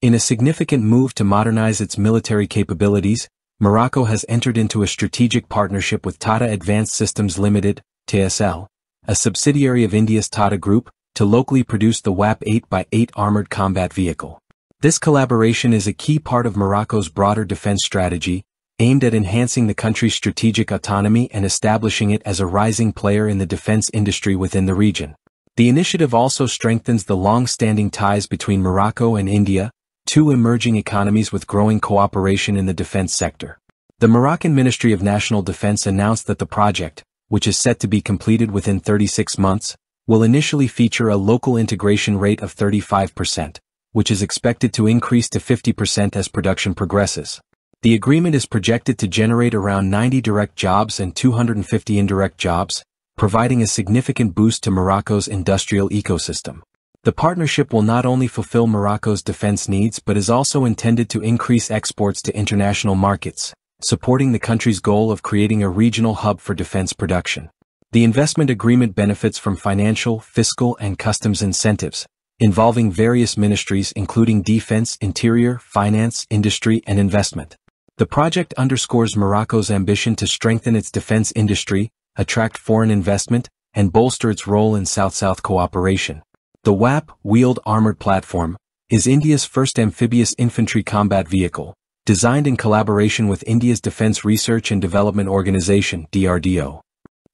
In a significant move to modernize its military capabilities, Morocco has entered into a strategic partnership with Tata Advanced Systems Limited, TASL, a subsidiary of India's Tata Group, to locally produce the WhAP 8x8 armored combat vehicle. This collaboration is a key part of Morocco's broader defense strategy, aimed at enhancing the country's strategic autonomy and establishing it as a rising player in the defense industry within the region. The initiative also strengthens the long-standing ties between Morocco and India, two emerging economies with growing cooperation in the defense sector. The Moroccan Ministry of National Defense announced that the project, which is set to be completed within 36 months, will initially feature a local integration rate of 35%, which is expected to increase to 50% as production progresses. The agreement is projected to generate around 90 direct jobs and 250 indirect jobs, providing a significant boost to Morocco's industrial ecosystem. The partnership will not only fulfill Morocco's defense needs but is also intended to increase exports to international markets, supporting the country's goal of creating a regional hub for defense production. The investment agreement benefits from financial, fiscal, and customs incentives, involving various ministries including defense, interior, finance, industry, and investment. The project underscores Morocco's ambition to strengthen its defense industry, attract foreign investment, and bolster its role in South-South cooperation. The WhAP, Wheeled Armored Platform, is India's first amphibious infantry combat vehicle, designed in collaboration with India's Defense Research and Development Organization, DRDO.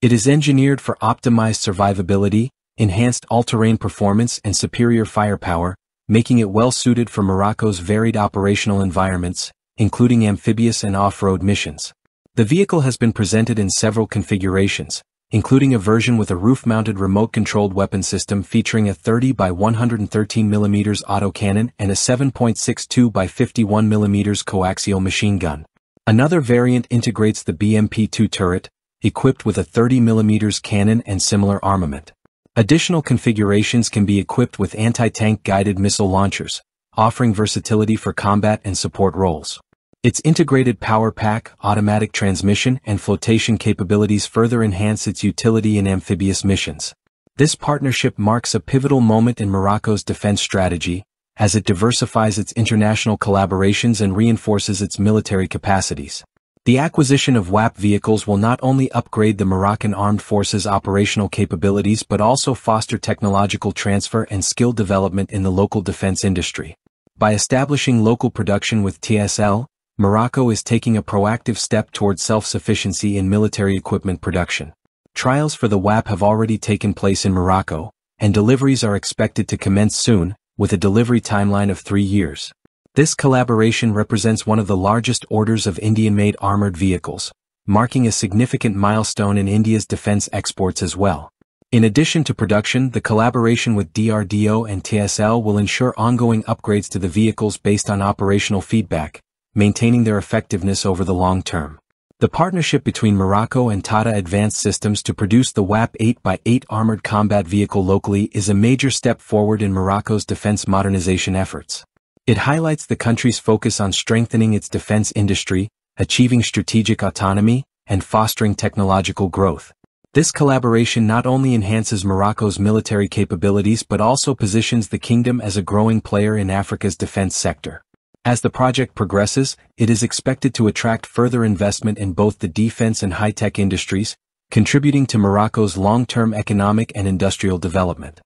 It is engineered for optimized survivability, enhanced all-terrain performance and superior firepower, making it well-suited for Morocco's varied operational environments, including amphibious and off-road missions. The vehicle has been presented in several configurations, including a version with a roof-mounted remote-controlled weapon system featuring a 30 by 113 mm autocannon and a 7.62 by 51 mm coaxial machine gun. Another variant integrates the BMP-2 turret, equipped with a 30 mm cannon and similar armament. Additional configurations can be equipped with anti-tank guided missile launchers, offering versatility for combat and support roles. Its integrated power pack, automatic transmission, and flotation capabilities further enhance its utility in amphibious missions. This partnership marks a pivotal moment in Morocco's defense strategy, as it diversifies its international collaborations and reinforces its military capacities. The acquisition of WhAP vehicles will not only upgrade the Moroccan Armed Forces operational capabilities but also foster technological transfer and skill development in the local defense industry. By establishing local production with TASL, Morocco is taking a proactive step towards self-sufficiency in military equipment production. Trials for the WhAP have already taken place in Morocco, and deliveries are expected to commence soon, with a delivery timeline of three years. This collaboration represents one of the largest orders of Indian-made armored vehicles, marking a significant milestone in India's defense exports as well. In addition to production, the collaboration with DRDO and TASL will ensure ongoing upgrades to the vehicles based on operational feedback, maintaining their effectiveness over the long term. The partnership between Morocco and Tata Advanced Systems to produce the WhAP 8x8 armored combat vehicle locally is a major step forward in Morocco's defense modernization efforts. It highlights the country's focus on strengthening its defense industry, achieving strategic autonomy, and fostering technological growth. This collaboration not only enhances Morocco's military capabilities but also positions the kingdom as a growing player in Africa's defense sector. As the project progresses, it is expected to attract further investment in both the defense and high-tech industries, contributing to Morocco's long-term economic and industrial development.